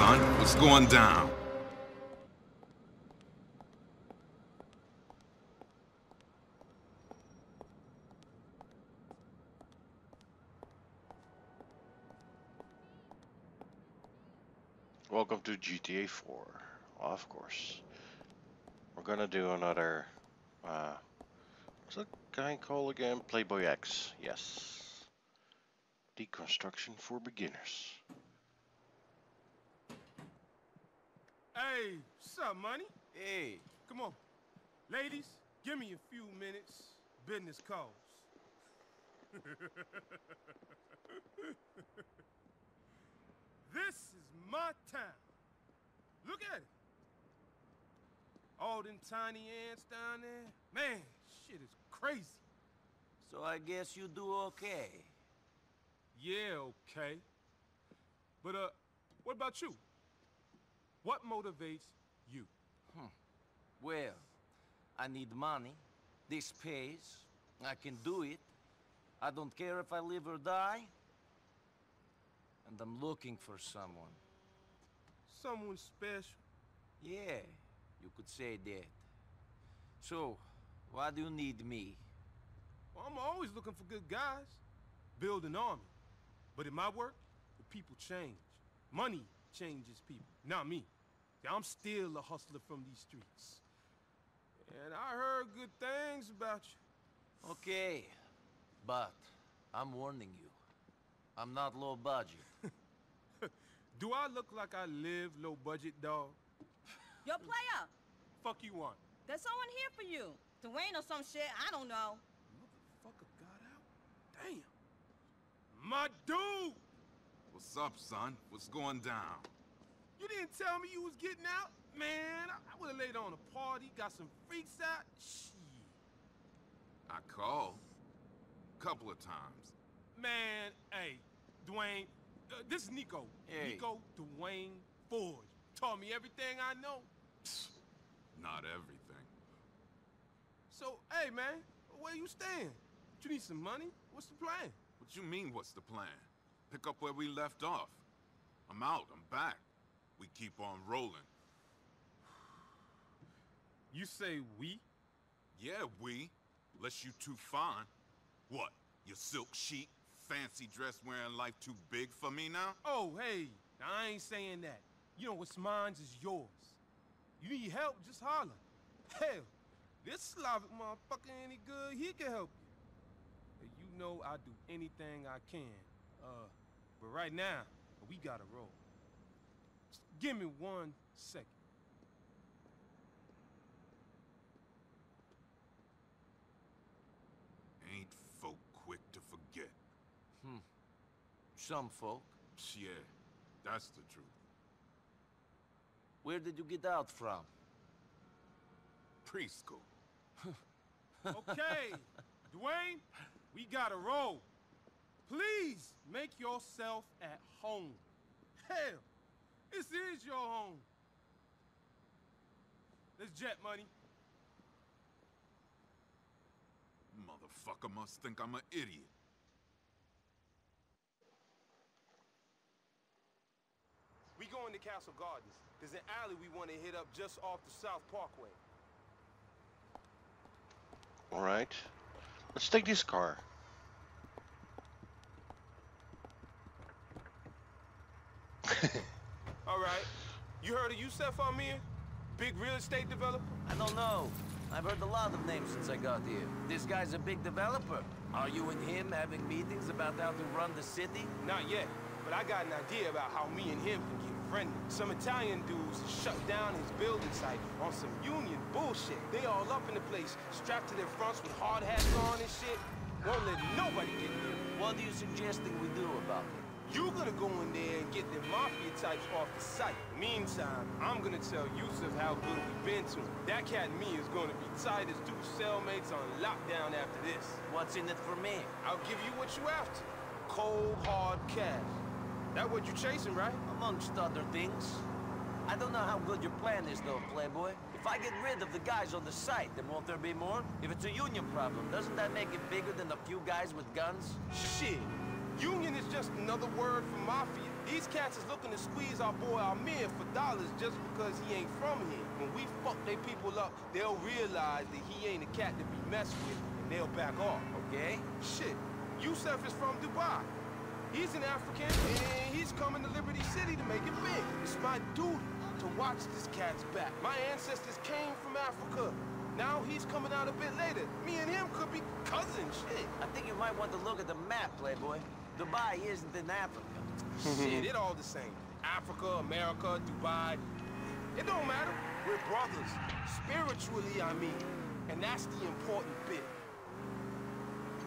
son? What's going down? Welcome to GTA 4. Of course. We're gonna do another, uh, what's that guy called again? Playboy X. Yes. Deconstruction for beginners. Hey, what's up, money? Hey, Come on. Ladies, give me a few minutes. Business calls. this is my town. Look at it. All them tiny ants down there. Man, shit is crazy. so I guess you do okay. Yeah, okay. But, uh, what about you? What motivates you? Hmm. Well, I need money. This pays. I can do it. I don't care if I live or die. And I'm looking for someone. Someone special? Yeah, you could say that. So, why do you need me? Well, I'm always looking for good guys. Build an army. But in my work, the people change. Money changes people, not me. See, I'm still a hustler from these streets. And I heard good things about you. Okay, but I'm warning you. I'm not low budget. Do I look like I live low budget, dog? Yo, player, Fuck you want. there's someone here for you. Dwayne or some shit, I don't know. Motherfucker got out? Damn. My dude! What's up, son? What's going down? You didn't tell me you was getting out? Man, I, I would've laid on a party, got some freaks out. Shit. I called. Couple of times. Man, hey, Dwayne, uh, this is Niko. Hey. Niko Dwayne Forge. Taught me everything I know. Not everything. So, hey, man, where you staying? You need some money? What's the plan? What you mean, what's the plan? Pick up where we left off. I'm out, I'm back. We keep on rolling. You say we? Yeah, we. Unless you too fine. What? Your silk sheet, fancy dress wearing life too big for me now? Oh, hey, now I ain't saying that. You know what's mine is yours. You need help, just holler. Hell, this Slavic motherfucker any good, he can help you. You know I do anything I can. Uh, but right now, we gotta roll. Just give me one second. Ain't folk quick to forget. Hmm. Some folk. Yeah, that's the truth. Where did you get out from? Preschool. Okay, Dwayne, we gotta roll. Please make yourself at home. Hell, this is your home. Let's jet money. Motherfucker must think I'm an idiot. We going to Castle Gardens. There's an alley we want to hit up just off the South Parkway. Alright. Let's take this car. All right. You heard of Yusuf Amir? Big real estate developer? I don't know. I've heard a lot of names since I got here. This guy's a big developer. Are you and him having meetings about how to run the city? Not yet, but I got an idea about how me and him can get friendly. Some Italian dudes shut down his building site on some union bullshit. They all up in the place, strapped to their fronts with hard hats on and shit. Won't let nobody get near. What are you suggesting we do about it? You gonna go in there and get the mafia types off the site. Meantime, I'm gonna tell Yusuf how good we've been to him. That cat and me is gonna be tight as two cellmates on lockdown after this. What's in it for me? I'll give you what you after. Cold, hard cash. That what you chasing, right? Amongst other things. I don't know how good your plan is, though, Playboy. If I get rid of the guys on the site, then won't there be more? If it's a union problem, doesn't that make it bigger than a few guys with guns? Shit. Union is just another word for mafia. These cats is looking to squeeze our boy Amir for dollars just because he ain't from here. When we fuck they people up, they'll realize that he ain't a cat to be messed with, and they'll back off. Okay? Shit, Yusuf is from Dubai. He's an African, and he's coming to Liberty City to make it big. It's my duty to watch this cat's back. My ancestors came from Africa. Now he's coming out a bit later. Me and him could be cousins, shit. I think you might want to look at the map, Playboy. Dubai isn't in Africa. Shit, it all the same. Africa, America, Dubai. It don't matter. We're brothers. Spiritually, I mean. And that's the important bit.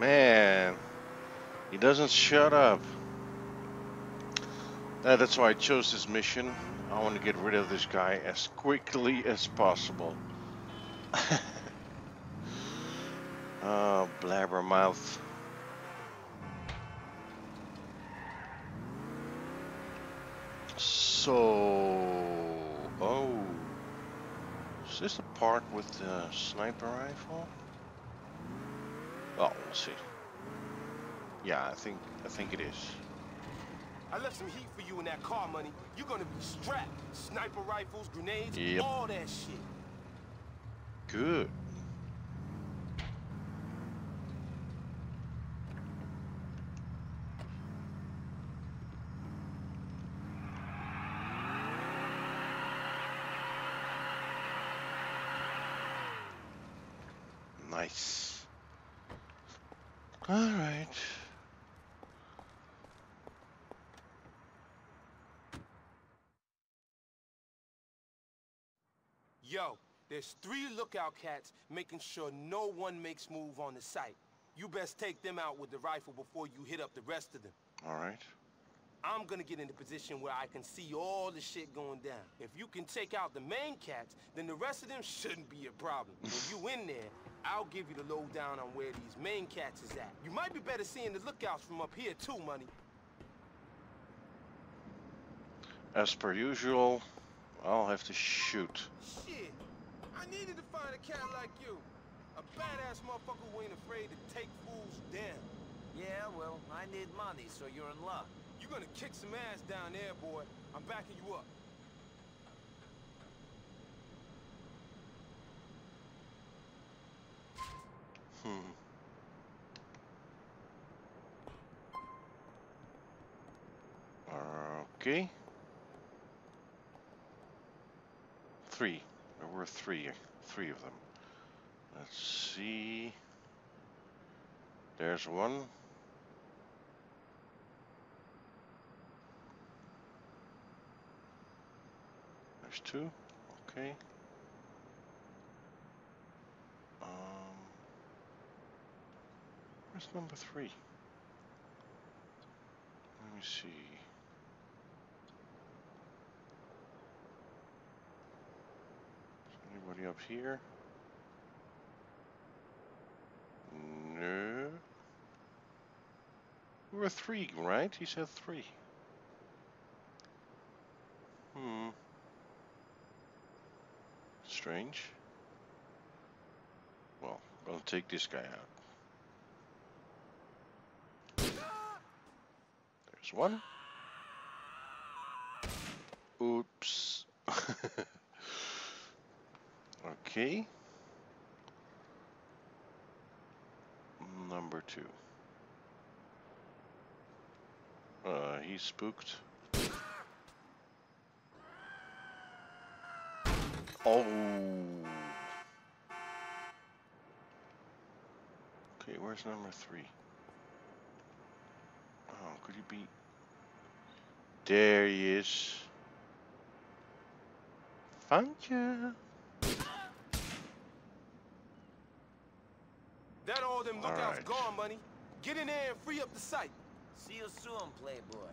Man, he doesn't shut up. Uh, that's why I chose this mission. I want to get rid of this guy as quickly as possible. oh, blabbermouth. So, oh, is this the part with the sniper rifle? Oh, we'll see. Yeah, I think I think it is. I left some heat for you in that car money. You're gonna be strapped. Sniper rifles, grenades, Yep. all that shit. Good. Nice. All right. Yo, there's three lookout cats making sure no one makes move on the site. You best take them out with the rifle before you hit up the rest of them. All right. I'm gonna get in a position where I can see all the shit going down. If you can take out the main cats, then the rest of them shouldn't be a problem. When you in there, I'll give you the lowdown on where these main cats is at. You might be better seeing the lookouts from up here too, money. As per usual, I'll have to shoot. Shit, I needed to find a cat like you. A badass motherfucker who ain't afraid to take fools down. Yeah, well, I need money, so you're in luck. You're gonna kick some ass down there, boy. I'm backing you up. Hmm. Okay. Three. There were three. Three of them. Let's see. There's one. There's two. Okay. Um. Where's number three? Let me see. Anybody up here? No. We were three, right? He said three. Hmm. Strange. Well, gonna take this guy out. There's one. Okay. Number two. Uh, he's spooked. Oh. Okay, where's number three? Oh, could he be? There he is. Found ya. That all them lookouts Alright. gone, money. Get in there and free up the site. See you soon, Playboy.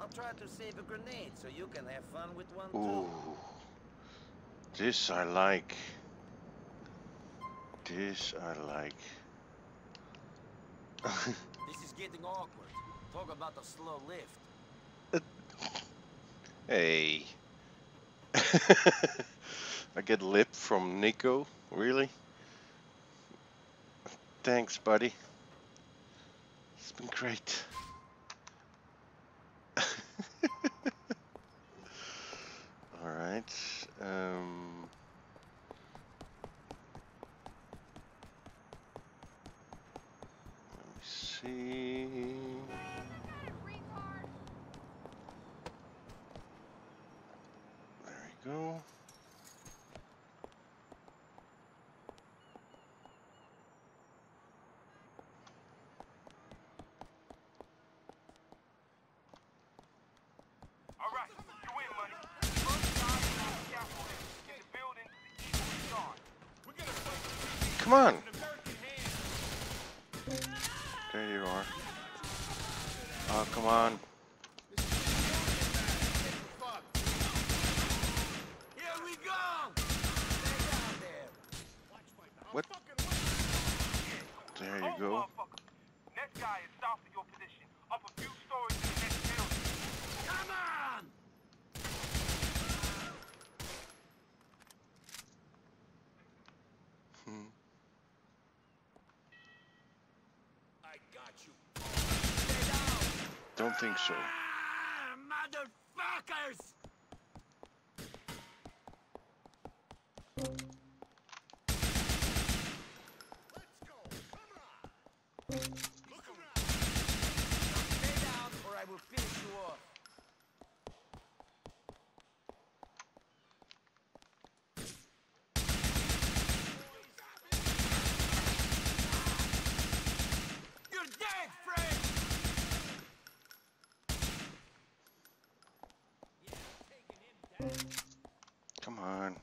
I'll try to save a grenade so you can have fun with one Ooh. too. This I like. This I like. This is getting awkward. Talk about a slow lift. hey. I get lip from Niko. Really? Thanks, buddy. It's been great. see. There you go. All right, you win, money. First time on the scaffolding in the building, the equal yard. We're gonna play Come on. an American hand. There you are. Oh, come on. Here we go! Stay down there. What? There you go. Next guy is south of your position, up a few stories in the next building. Come on! Hmm. I got you. Stay down! Don't think so. Ah, motherfuckers! Come on.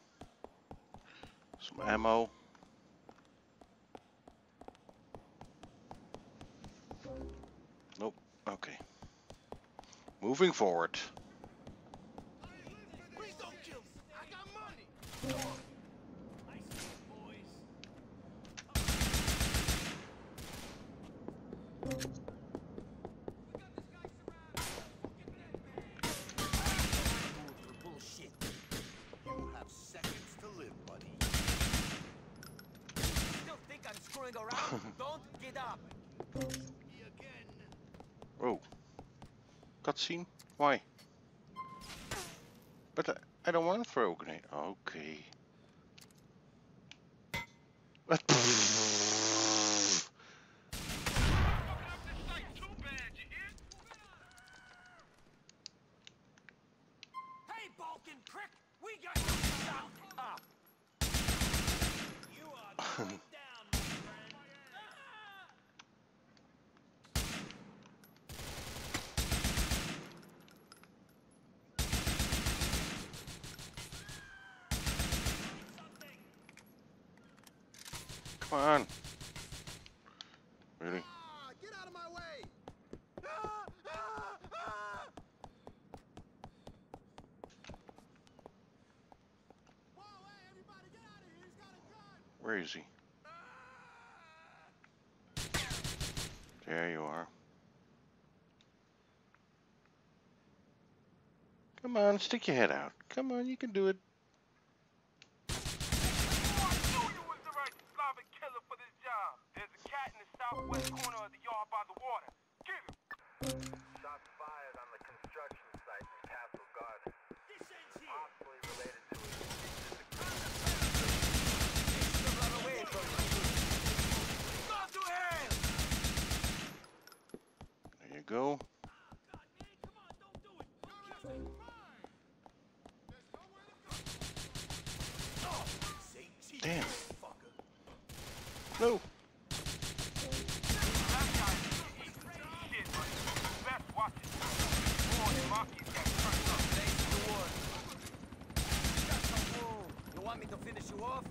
Some ammo. Nope. Okay. Moving forward. Get. Oh. Cutscene? Why? But I, I don't want to throw a grenade. Okay. What? Balkan prick! We got you up! You are going down, my friend. Come on. Really? Ah, get out of my way. Ah, ah, ah. Whoa, hey, everybody, get out of here. He's got a gun. Where is he? There you are. Come on, stick your head out. Come on, you can do it. Oh, I knew you was the right Slavic killer for this job. There's a cat in the southwest corner of the yard by the water. Get him. Shots fired on the construction site in Castle Garden. Possibly related to a Run away from me. To hell! There you go. Damn. No. That guy is easy. Shit, buddy. Best watch it. Boy, the Mafia's got turned up. Thanks for the warning. Got some room. You want me to finish you off?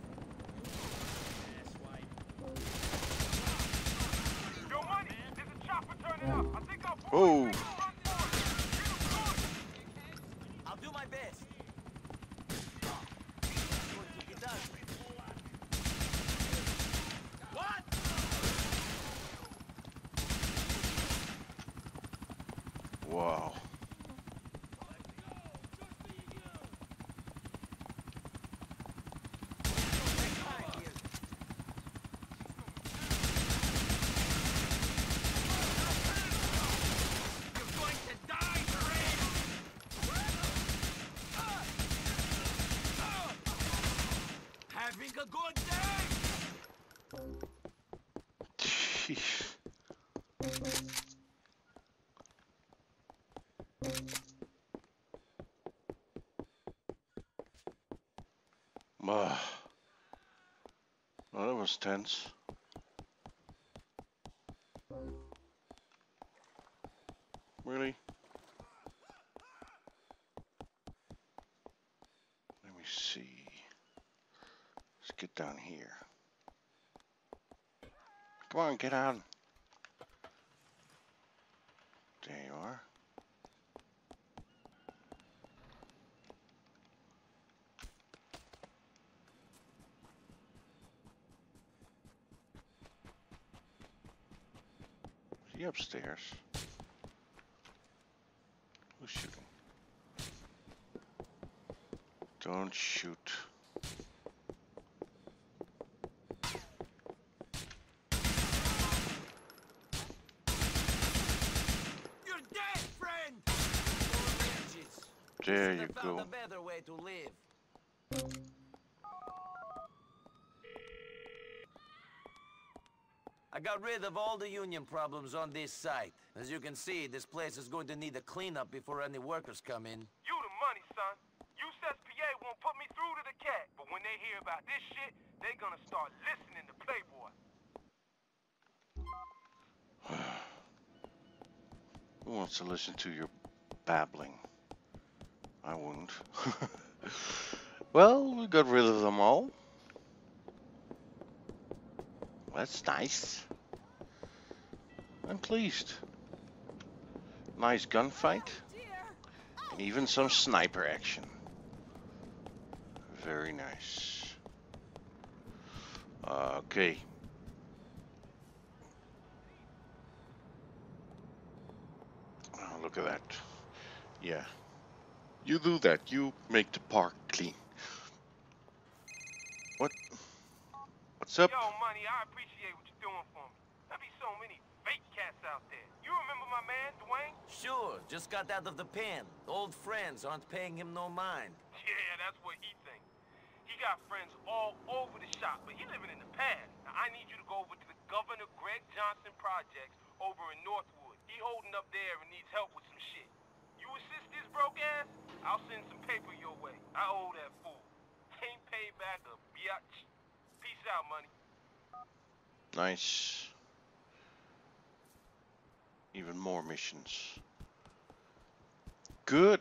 Yo, money, there's a chopper turning up. I think I'll pull Oh. the trigger and run for it. Get him good. I'll do my best. Going to be done. What? Wow. Take time here. You're going to die, Fred! Having a good day? Jeez. Ah. Well, that was tense. Really? Let me see. Let's get down here. Come on, get out. There you are. Is he upstairs? Who's shooting? Don't shoot. You're dead, friend! There you go. a better way to live. I got rid of all the union problems on this site. As you can see, this place is going to need a cleanup before any workers come in. You the money, son. Yusuf's PA won't put me through to the cat, but when they hear about this shit, they gonna start listening to Playboy. Who wants to listen to your babbling? I wouldn't. well, we got rid of them all. That's nice. I'm pleased. Nice gunfight. And even some sniper action. Very nice. Okay. Oh, look at that. Yeah. You do that. You make the park clean. What's up? Yo, money, I appreciate what you're doing for me. There be so many fake cats out there. You remember my man, Dwayne? Sure, just got out of the pen. Old friends aren't paying him no mind. Yeah, that's what he thinks. He got friends all over the shop, but he living in the past. Now, I need you to go over to the Governor Greg Johnson projects over in Northwood. He holding up there and needs help with some shit. You assist this broke ass, I'll send some paper your way. I owe that fool. Can't pay back a biatch. Peace out, money. Nice. Even more missions. Good.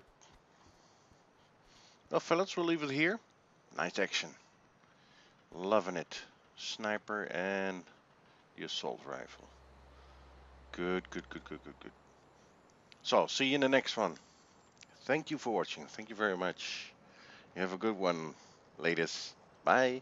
Well, fellas, we'll leave it here. Nice action. Loving it. Sniper and the assault rifle. Good, good, good, good, good, good. So, see you in the next one. Thank you for watching. Thank you very much. You have a good one, ladies. Bye.